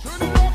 Turn it on.